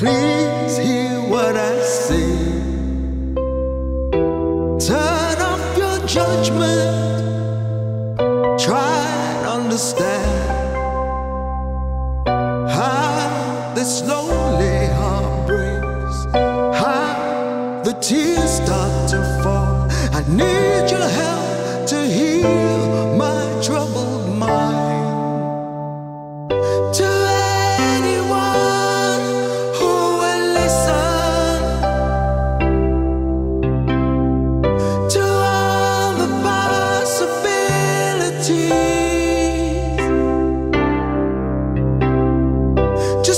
Please hear what I say. Turn off your judgment. Try to understand how this lonely heart breaks, how the tears start to fall. I need your help.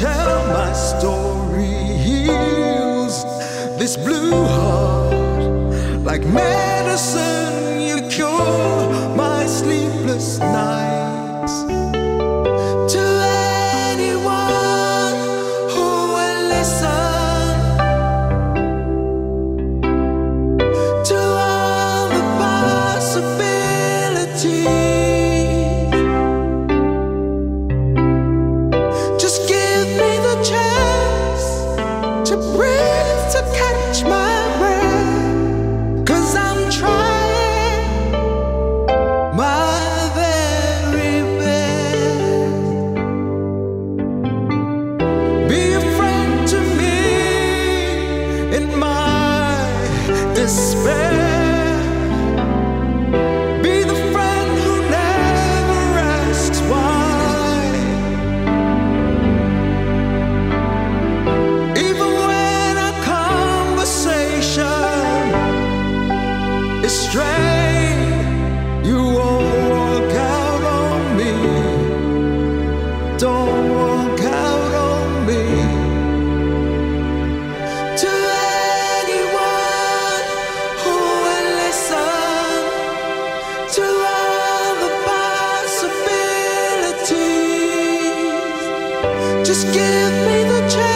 tell my story heals this blue heart. Like medicine you cure my sleepless nights. breathe. Just give me the chance.